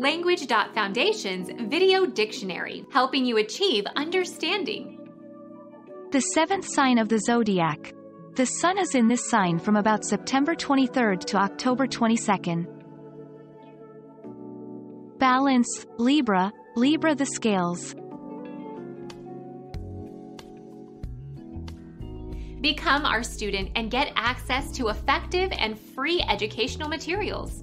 Language.Foundation's Video Dictionary, helping you achieve understanding. The seventh sign of the zodiac. The sun is in this sign from about September 23rd to October 22nd. Balance, Libra, Libra the scales. Become our student and get access to effective and free educational materials.